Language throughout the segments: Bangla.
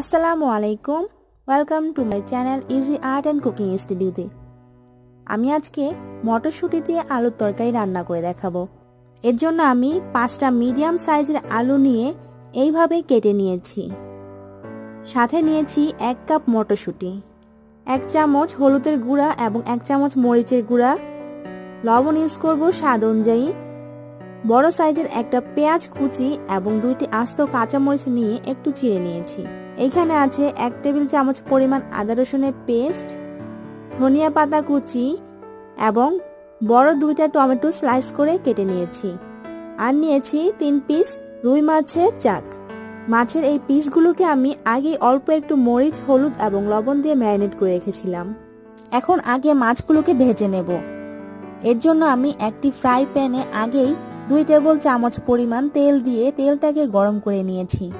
আসসালামু আলাইকুম welcome to my channel easy art and cooking স্টুডিওতে আমি আজকে মটরশুঁটি দিয়ে আলুর তরকারি রান্না করে দেখাবো। এর জন্য আমি পাঁচটা মিডিয়াম সাইজের আলু নিয়ে এইভাবে কেটে নিয়েছি। সাথে নিয়েছি এক কাপ মটরশুঁটি, এক চামচ হলুদের গুঁড়া এবং এক চামচ মরিচের গুঁড়া। লবণ ইউজ করব স্বাদ অনুযায়ী। বড় সাইজের একটা পেঁয়াজ কুচি এবং দুইটি আস্ত কাঁচামরিচ নিয়ে একটু চিড়ে নিয়েছি। এখানে আছে এক টেবিল চামচ পরিমাণ আদা রসুনের পেস্ট, ধনিয়া পাতা কুচি এবং বড় দুইটা টমেটো স্লাইস করে কেটে নিয়েছি। আর নিয়েছি তিন পিস রুই মাছের চাক। মাছের এই পিসগুলোকে আমি আগে অল্প একটু মরিচ, হলুদ এবং লবণ দিয়ে ম্যারিনেট করে রেখেছিলাম। এখন আগে মাছগুলোকে ভেজে নেব। এর জন্য আমি একটি ফ্রাই প্যানে আগেই দুই টেবিল চামচ পরিমাণ তেল দিয়ে তেলটাকে গরম করে নিয়েছি।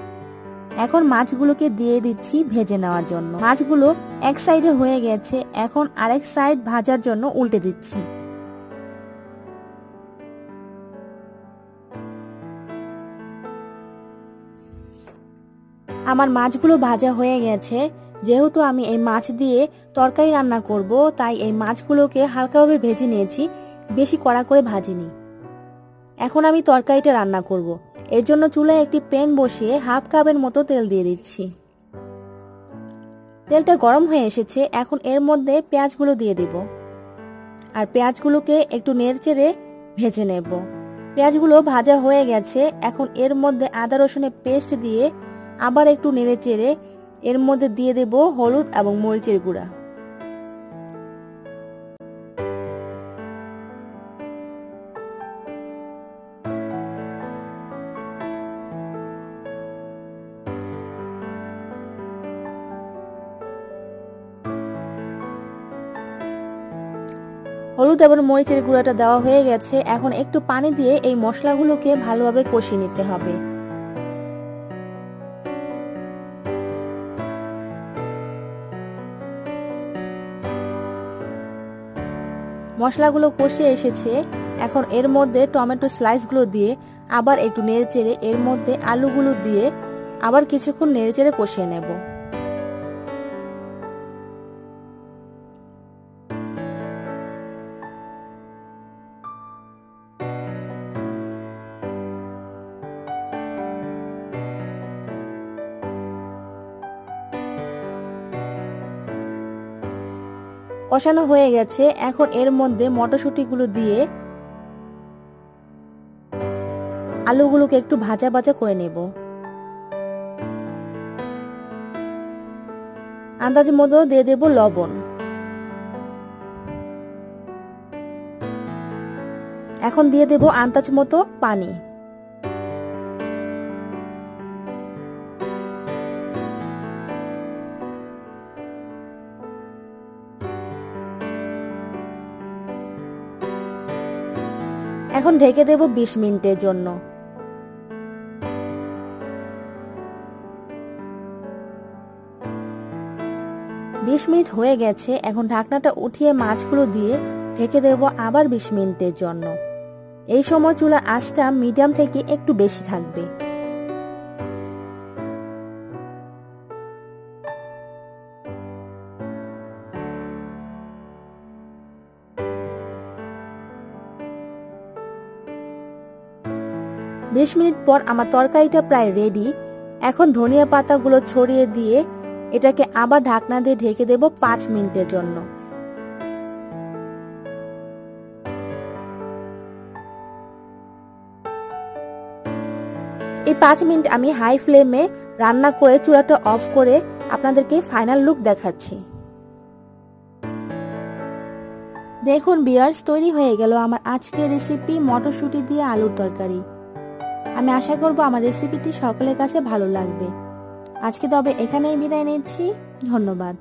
এখন মাছগুলোকে দিয়ে দিচ্ছি ভেজে নেওয়ার জন্য। মাছগুলো এক সাইডে হয়ে গেছে, এখন আরেক সাইড ভাজার জন্য উল্টে দিচ্ছি। আমার মাছগুলো ভাজা হয়ে গেছে। যেহেতু আমি এই মাছ দিয়ে তরকারি রান্না করব, তাই এই মাছগুলোকে হালকাভাবে ভেজে নিয়েছি, বেশি কড়া করে ভাজিনি। এখন আমি তরকারিটা রান্না করব। এর জন্য চুলায় একটি প্যান বসিয়ে হাফ কাপের মতো তেল দিয়ে দিচ্ছি। তেলটা গরম হয়ে এসেছে, এখন এর মধ্যে পেঁয়াজগুলো দিয়ে দিব। আর পেঁয়াজগুলোকে একটু নেড়চেড়ে ভেজে নেব। পেঁয়াজগুলো ভাজা হয়ে গেছে, এখন এর মধ্যে আদা রসুনের পেস্ট দিয়ে আবার একটু নেড়ে চেড়ে এর মধ্যে দিয়ে দেব হলুদ এবং মরিচের গুঁড়া। হলুদ এবং মরিচের গুঁড়াটা দেওয়া হয়ে গেছে। এখন একটু পানি দিয়ে এই মশলাগুলোকে ভালোভাবে কষিয়ে নিতে হবে। মশলাগুলো কষে এসেছে। এখন এর মধ্যে টমেটো স্লাইসগুলো দিয়ে আবার একটু নেড়ে চেড়ে এর মধ্যে আলুগুলো দিয়ে আবার কিছুক্ষণ নেড়ে চেড়ে কষিয়ে নেব। কষানো হয়ে গেছে। এখন এর মধ্যে মটরশুঁটিগুলো দিয়ে আলুগুলোকে একটু ভাজা ভাজা করে নেব। আন্দাজ মতো দিয়ে দেব লবণ। এখন দিয়ে দেব আন্দাজ মতো পানি। এখন ঢেকে দেব বিশ মিনিটের জন্য। বিশ মিনিট হয়ে গেছে, এখন ঢাকনাটা উঠিয়ে মাছগুলো দিয়ে ঢেকে দেব আবার বিশ মিনিটের জন্য। এই সময় চুলা আঁচটা মিডিয়াম থেকে একটু বেশি থাকবে। বিশ মিনিট পর আমার তরকারিটা প্রায় রেডি এখন ধনিয়া পাতাগুলো ছড়িয়ে দিয়ে এটাকে আবার ঢাকনা দিয়ে ঢেকে দেব পাঁচ মিনিটের জন্য। এই পাঁচ মিনিট আমি হাই ফ্লেমে রান্না করে চুলাটা অফ করে আপনাদেরকে ফাইনাল লুক দেখাচ্ছি। দেখুন বিয়ার্স, তৈরি হয়ে গেল আমার আজকের রেসিপি মটরশুঁটি দিয়ে আলুর তরকারি। আমি আশা করব আমার রেসিপিটি সকলের কাছে ভালো লাগবে। আজকে তবে এখানেই বিদায় নিচ্ছি। ধন্যবাদ।